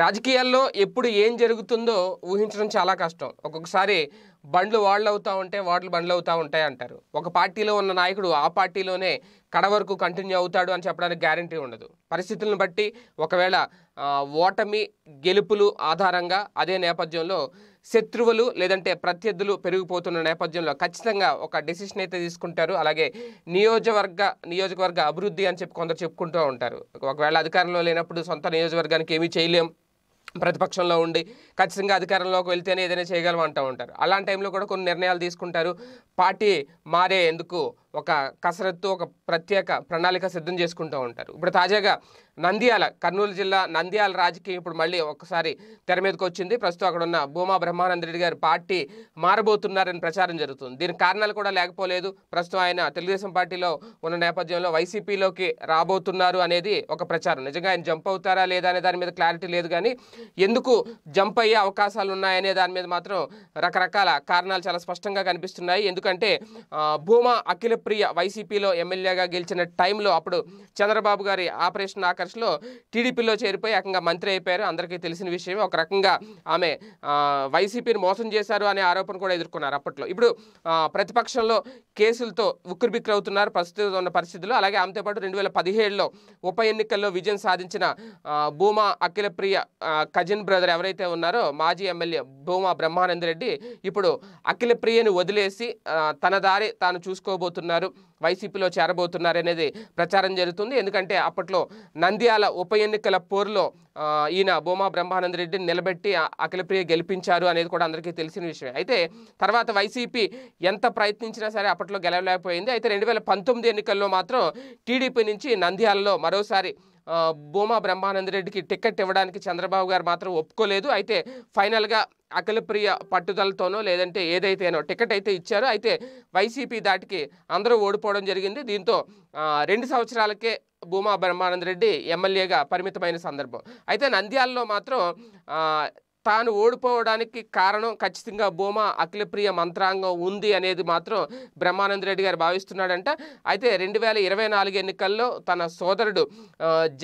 రాజకీయాల్లో ఎప్పుడు ఏం జరుగుతుందో ఊహించడం చాలా కష్టం. ఒక్కొక్కసారి బండ్లు వాళ్ళు అవుతూ ఉంటే వాళ్ళు బండ్లు అవుతూ ఉంటాయి అంటారు. ఒక పార్టీలో ఉన్న నాయకుడు ఆ పార్టీలోనే కడ వరకు కంటిన్యూ అవుతాడు అని చెప్పడానికి గ్యారంటీ ఉండదు. పరిస్థితులను బట్టి ఒకవేళ ఓటమి గెలుపులు ఆధారంగా అదే నేపథ్యంలో శత్రువులు లేదంటే ప్రత్యర్థులు పెరిగిపోతున్న నేపథ్యంలో ఖచ్చితంగా ఒక డెసిషన్ అయితే తీసుకుంటారు. అలాగే నియోజకవర్గ నియోజకవర్గ అభివృద్ధి అని చెప్పి కొందరు చెప్పుకుంటూ ఉంటారు. ఒకవేళ అధికారంలో లేనప్పుడు సొంత నియోజకవర్గానికి ఏమీ చేయలేం. ప్రతిపక్షంలో ఉండి ఖచ్చితంగా అధికారంలోకి వెళ్తేనే ఏదైనా చేయగలం అంటూ ఉంటారు. అలాంటి టైంలో కూడా కొన్ని నిర్ణయాలు తీసుకుంటారు. పార్టీ మారే ఎందుకు ఒక కసరత్తు ఒక ప్రత్యేక ప్రణాళిక సిద్ధం చేసుకుంటూ ఉంటారు. ఇప్పుడు తాజాగా నంద్యాల కర్నూలు జిల్లా నంద్యాల రాజకీయం ఇప్పుడు మళ్ళీ ఒకసారి తెర మీదకి వచ్చింది. ప్రస్తుతం అక్కడ ఉన్న భూమా బ్రహ్మానంద రెడ్డి గారు పార్టీ మారబోతున్నారని ప్రచారం జరుగుతుంది. దీనికి కారణాలు కూడా లేకపోలేదు. ప్రస్తుతం ఆయన తెలుగుదేశం పార్టీలో ఉన్న నేపథ్యంలో వైసీపీలోకి రాబోతున్నారు అనేది ఒక ప్రచారం. నిజంగా ఆయన జంప్ అవుతారా లేదా అనే దాని మీద క్లారిటీ లేదు కానీ ఎందుకు జంప్ అయ్యే అవకాశాలు ఉన్నాయనే దాని మీద మాత్రం రకరకాల కారణాలు చాలా స్పష్టంగా కనిపిస్తున్నాయి. ఎందుకంటే భూమా అఖిల ప్రియ వైసీపీలో ఎమ్మెల్యేగా గెలిచిన టైంలో అప్పుడు చంద్రబాబు గారి ఆపరేషన్ ఆకర్షలో టీడీపీలో చేరిపోయి ఏకంగా మంత్రి అయిపోయారు. అందరికీ తెలిసిన విషయం ఒక రకంగా ఆమె వైసీపీని మోసం చేశారు అనే ఆరోపణ కూడా ఎదుర్కొన్నారు అప్పట్లో. ఇప్పుడు ప్రతిపక్షంలో కేసులతో ఉక్కిరిబిక్కిరి అవుతున్నారు ప్రస్తుతం ఉన్న పరిస్థితుల్లో. అలాగే ఆమెతో పాటు రెండు వేల పదిహేడులో ఉప ఎన్నికల్లో విజయం సాధించిన భూమా అఖిలప్రియ కజిన్ బ్రదర్ ఎవరైతే ఉన్నారో మాజీ ఎమ్మెల్యే భూమా బ్రహ్మానంద రెడ్డి ఇప్పుడు అఖిలప్రియని వదిలేసి తన దారి తాను చూసుకోబోతున్నారు చెప్తున్నారు వైసీపీలో చేరబోతున్నారనేది ప్రచారం జరుగుతుంది. ఎందుకంటే అప్పట్లో నంద్యాల ఉప ఎన్నికల పోరులో ఈయన భూమా బ్రహ్మానంద రెడ్డిని నిలబెట్టి అఖిలప్రియ గెలిపించారు అనేది కూడా అందరికీ తెలిసిన విషయం అయితే తర్వాత వైసీపీ ఎంత ప్రయత్నించినా సరే అప్పట్లో గెలవలేకపోయింది. అయితే రెండు వేల పంతొమ్మిది ఎన్నికల్లో మాత్రం టీడీపీ నుంచి నంద్యాలలో మరోసారి భూమా బ్రహ్మానంద రెడ్డికి టికెట్ ఇవ్వడానికి చంద్రబాబు గారు మాత్రం ఒప్పుకోలేదు. అయితే ఫైనల్గా అఖిలప్రియ పట్టుదలతోనో లేదంటే ఏదైతేనో టికెట్ అయితే ఇచ్చారో. అయితే వైసీపీ దాటికి అందరూ ఓడిపోవడం జరిగింది. దీంతో రెండు సంవత్సరాలకే భూమా బ్రహ్మానంద రెడ్డి ఎమ్మెల్యేగా పరిమితమైన సందర్భం. అయితే నంద్యాలలో మాత్రం తాను ఓడిపోవడానికి కారణం ఖచ్చితంగా భూమా అఖిలప్రియ మంత్రాంగం ఉంది అనేది మాత్రం బ్రహ్మానంద రెడ్డి గారు భావిస్తున్నాడంట. అయితే రెండు వేల ఇరవై నాలుగు ఎన్నికల్లో తన సోదరుడు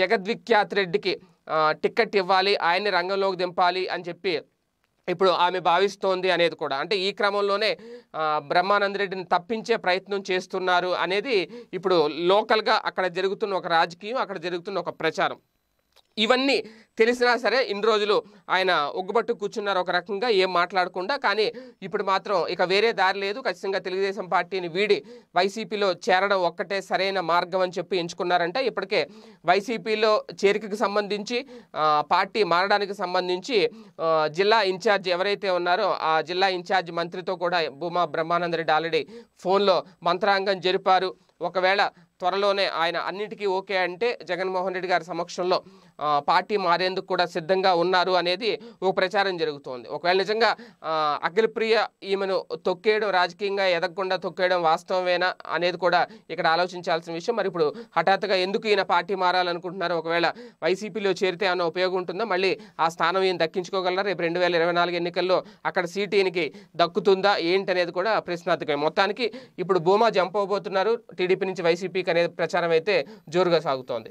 జగద్విఖ్యాత్ రెడ్డికి టిక్కెట్ ఇవ్వాలి ఆయన్ని రంగంలోకి దింపాలి అని చెప్పి ఇప్పుడు ఆమె భావిస్తోంది అనేది కూడా. అంటే ఈ క్రమంలోనే ఆ, బ్రహ్మానంద రెడ్డిని తప్పించే ప్రయత్నం చేస్తున్నారు అనేది ఇప్పుడు లోకల్గా అక్కడ జరుగుతున్న ఒక రాజకీయం అక్కడ జరుగుతున్న ఒక ప్రచారం. ఇవన్నీ తెలిసినా సరే ఇన్ని రోజులు ఆయన ఒగ్గుబట్టు కూర్చున్నారు ఒక రకంగా ఏం మాట్లాడకుండా. కానీ ఇప్పుడు మాత్రం ఇక వేరే దారి లేదు. ఖచ్చితంగా తెలుగుదేశం పార్టీని వీడి వైసీపీలో చేరడం ఒక్కటే సరైన మార్గం అని చెప్పి ఎంచుకున్నారంటే. ఇప్పటికే వైసీపీలో చేరికకు సంబంధించి పార్టీ మారడానికి సంబంధించి జిల్లా ఇన్ఛార్జ్ ఎవరైతే ఉన్నారో ఆ జిల్లా ఇన్ఛార్జ్ మంత్రితో కూడా భూమా బ్రహ్మానందరెడ్డి ఆల్రెడీ ఫోన్లో మంత్రాంగం జరిపారు. ఒకవేళ త్వరలోనే ఆయన అన్నిటికీ ఓకే అంటే జగన్మోహన్ రెడ్డి గారి సమక్షంలో పార్టీ మారేందుకు కూడా సిద్ధంగా ఉన్నారు అనేది ఒక ప్రచారం జరుగుతోంది. ఒకవేళ నిజంగా అఖిలప్రియ ఈమెను తొక్కేయడం రాజకీయంగా ఎదగకుండా తొక్కేయడం వాస్తవమేనా అనేది కూడా ఇక్కడ ఆలోచించాల్సిన విషయం. మరి ఇప్పుడు హఠాత్తుగా ఎందుకు ఈయన పార్టీ మారాలనుకుంటున్నారు? ఒకవేళ వైసీపీలో చేరితే అన్న ఉపయోగం ఉంటుందా? మళ్ళీ ఆ స్థానం ఈయన దక్కించుకోగలరా? రేపు రెండు వేల ఇరవై నాలుగు ఎన్నికల్లో అక్కడ సీట్ ఈయనకి దక్కుతుందా? ఏంటి అనేది కూడా ప్రశ్నార్థకమే. మొత్తానికి ఇప్పుడు భూమా జంప్ అవబోతున్నారు టీడీపీ నుంచి వైసీపీకి అనేది ప్రచారం అయితే జోరుగా సాగుతోంది.